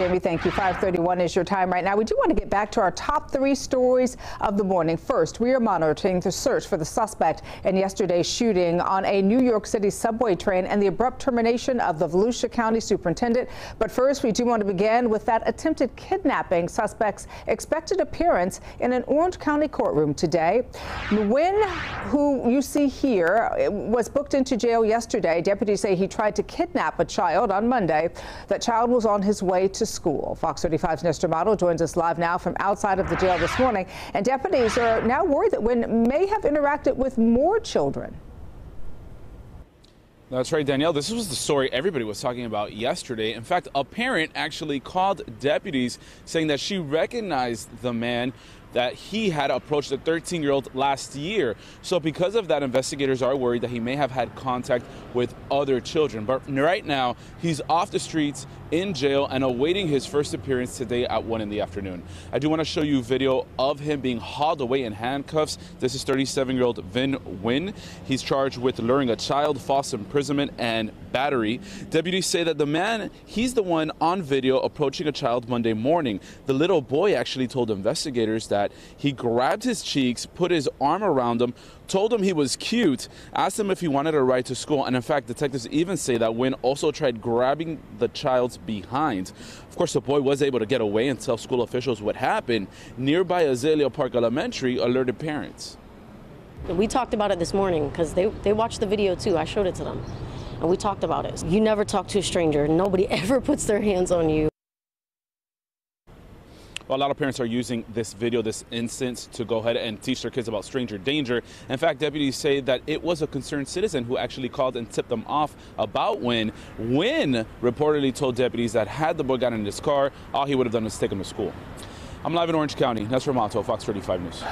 Jamie, thank you. 531 is your time right now. We do want to get back to our top three stories of the morning. First, we are monitoring the search for the suspect in yesterday's shooting on a New York City subway train and the abrupt termination of the Volusia County superintendent. But first, we do want to begin with that attempted kidnapping suspect's expected appearance in an Orange County courtroom today. Nguyen, who you see here, was booked into jail yesterday. Deputies say he tried to kidnap a child on Monday. That child was on his way to school. Fox 35's Nestor Model joins us live now from outside of the jail this morning. And deputies are now worried that Nguyen may have interacted with more children. That's right, Danielle. This was the story everybody was talking about yesterday. In fact, a parent actually called deputies saying that she recognized the man that he had approached a 13 year old last year. So, because of that, investigators are worried that he may have had contact with other children. But right now, he's off the streets in jail and awaiting his first appearance today at 1 in the afternoon. I do want to show you video of him being hauled away in handcuffs. This is 37 year old Vinh Nguyen. He's charged with luring a child, false imprisonment, and battery. Deputies say that the man, he's the one on video approaching a child Monday morning. The little boy actually told investigators that he grabbed his cheeks, put his arm around him, told him he was cute, asked him if he wanted a ride to school, and in fact, detectives even say that Nguyen also tried grabbing the child's behind. Of course, the boy was able to get away and tell school officials what happened. Nearby Azalea Park Elementary alerted parents. We talked about it this morning because they, they watched the video too. I showed it to them and we talked about it. You never talk to a stranger. Nobody ever puts their hands on you. Well, a lot of parents are using this video, this instance, to go ahead and teach their kids about stranger danger. In fact, deputies say that it was a concerned citizen who actually called and tipped them off about Nguyen. Nguyen reportedly told deputies that had the boy gotten in his car, all he would have done was take him to school. I'm live in Orange County. Nestor Model, Fox 35 News.